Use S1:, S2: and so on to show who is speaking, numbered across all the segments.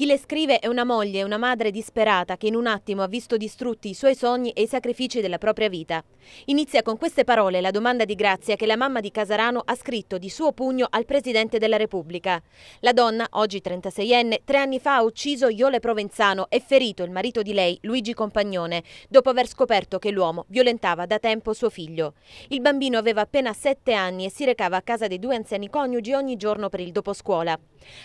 S1: Chi le scrive è una moglie una madre disperata che in un attimo ha visto distrutti i suoi sogni e i sacrifici della propria vita. Inizia con queste parole la domanda di grazia che la mamma di Casarano ha scritto di suo pugno al Presidente della Repubblica. La donna, oggi 36enne, tre anni fa ha ucciso Iole Provenzano e ferito il marito di lei, Luigi Compagnone, dopo aver scoperto che l'uomo violentava da tempo suo figlio. Il bambino aveva appena sette anni e si recava a casa dei due anziani coniugi ogni giorno per il doposcuola.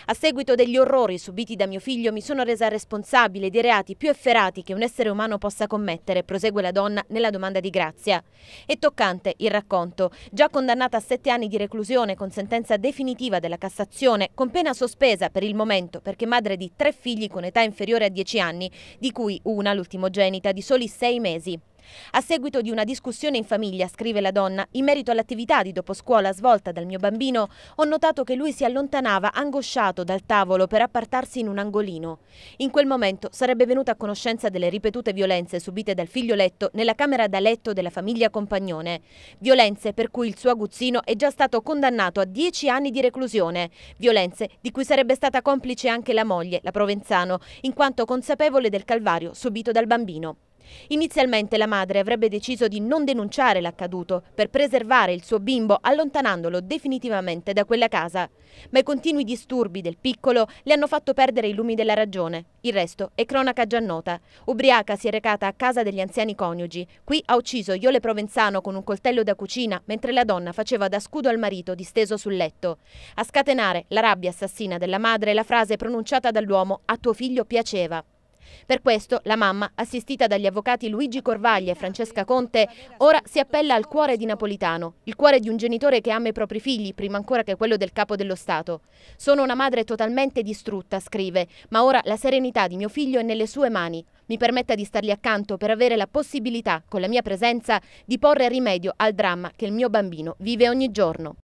S1: A seguito degli orrori subiti da mio figlio mi sono resa responsabile dei reati più efferati che un essere umano possa commettere, prosegue la donna nella domanda di grazia. È toccante il racconto. Già condannata a sette anni di reclusione con sentenza definitiva della Cassazione, con pena sospesa per il momento perché madre di tre figli con età inferiore a dieci anni, di cui una, l'ultimogenita, di soli sei mesi. A seguito di una discussione in famiglia, scrive la donna, in merito all'attività di doposcuola svolta dal mio bambino, ho notato che lui si allontanava angosciato dal tavolo per appartarsi in un angolino. In quel momento sarebbe venuta a conoscenza delle ripetute violenze subite dal figlioletto nella camera da letto della famiglia Compagnone. Violenze per cui il suo aguzzino è già stato condannato a dieci anni di reclusione. Violenze di cui sarebbe stata complice anche la moglie, la Provenzano, in quanto consapevole del calvario subito dal bambino. Inizialmente la madre avrebbe deciso di non denunciare l'accaduto per preservare il suo bimbo allontanandolo definitivamente da quella casa, ma i continui disturbi del piccolo le hanno fatto perdere i lumi della ragione. Il resto è cronaca già nota. Ubriaca si è recata a casa degli anziani coniugi. Qui ha ucciso Iole Provenzano con un coltello da cucina mentre la donna faceva da scudo al marito disteso sul letto. A scatenare la rabbia assassina della madre la frase pronunciata dall'uomo a tuo figlio piaceva. Per questo la mamma, assistita dagli avvocati Luigi Corvaglia e Francesca Conte, ora si appella al cuore di Napolitano, il cuore di un genitore che ama i propri figli prima ancora che quello del capo dello Stato. Sono una madre totalmente distrutta, scrive, ma ora la serenità di mio figlio è nelle sue mani. Mi permetta di stargli accanto per avere la possibilità, con la mia presenza, di porre rimedio al dramma che il mio bambino vive ogni giorno.